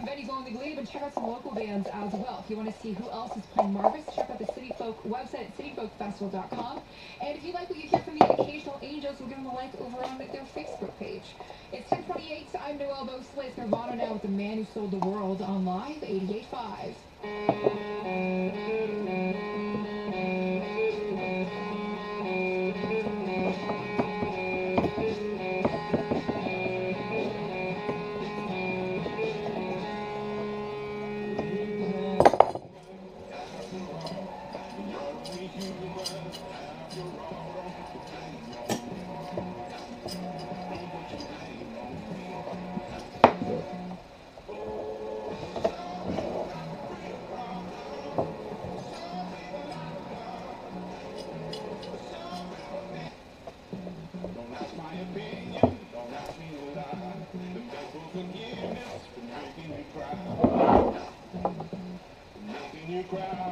some venues along the Glebe and check out some local bands as well. If you want to see who else is playing Marvest, check out the City Folk website at cityfolkfestival.com. And if you like what you hear from the Occasional Angels, we'll give them a like over on their Facebook page. It's 1028, I'm Noelle Mosley. It's Nirvana now with The Man Who Sold the World on Live 88.5. forgiveness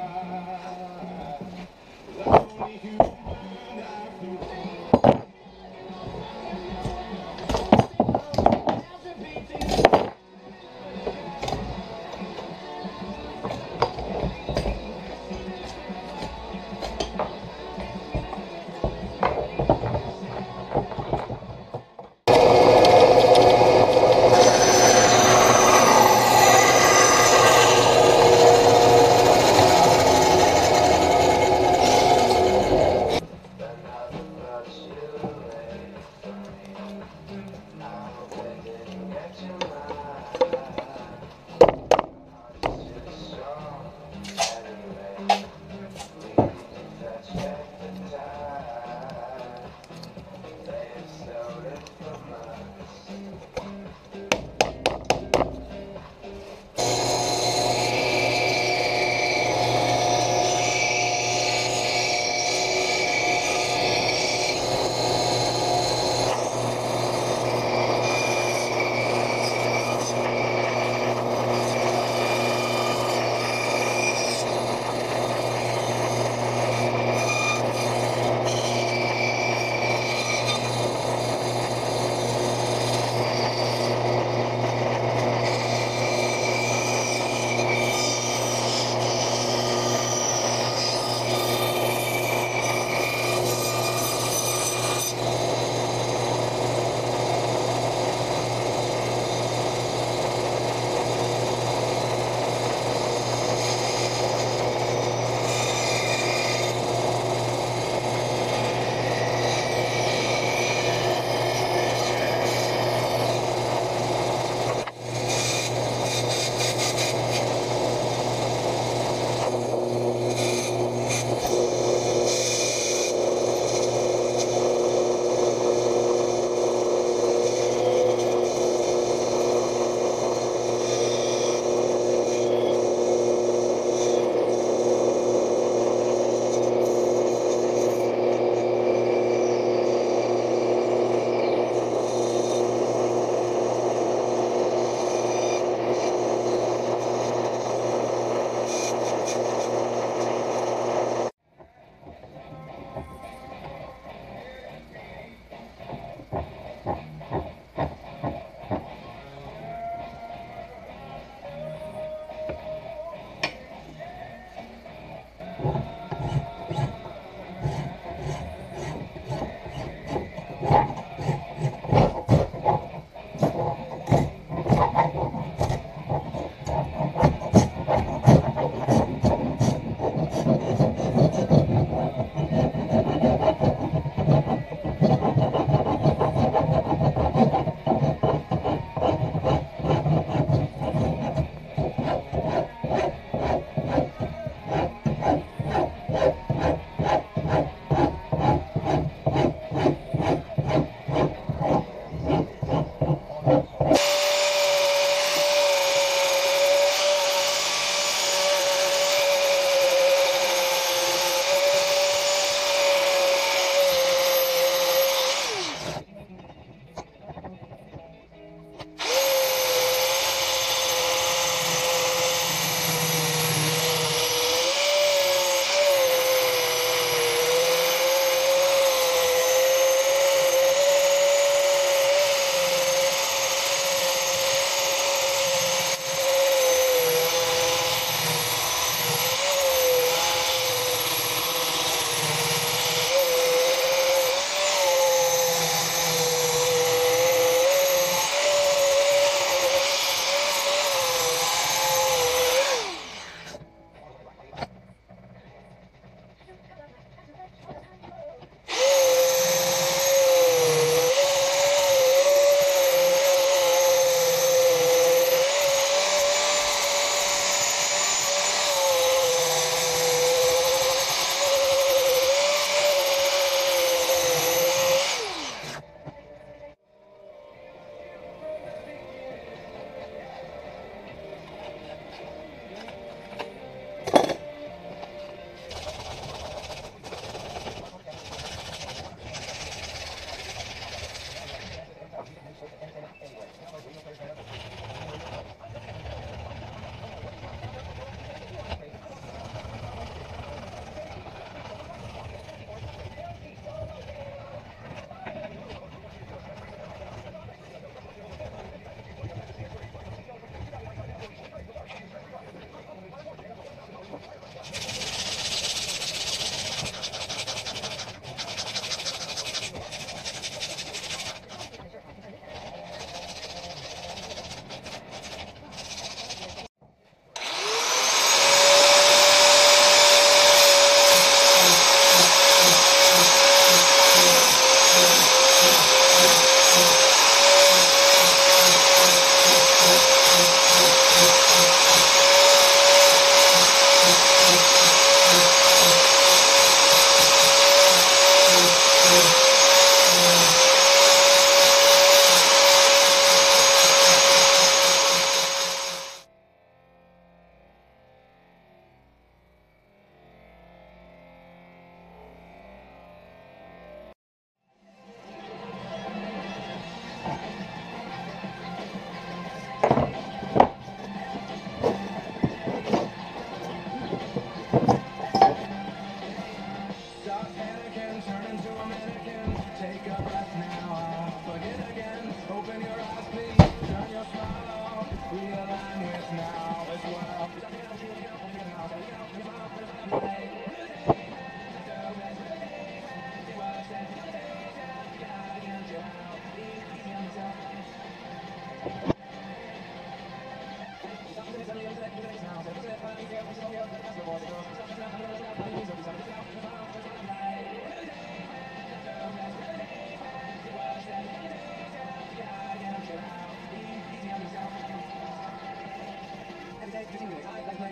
一定得让。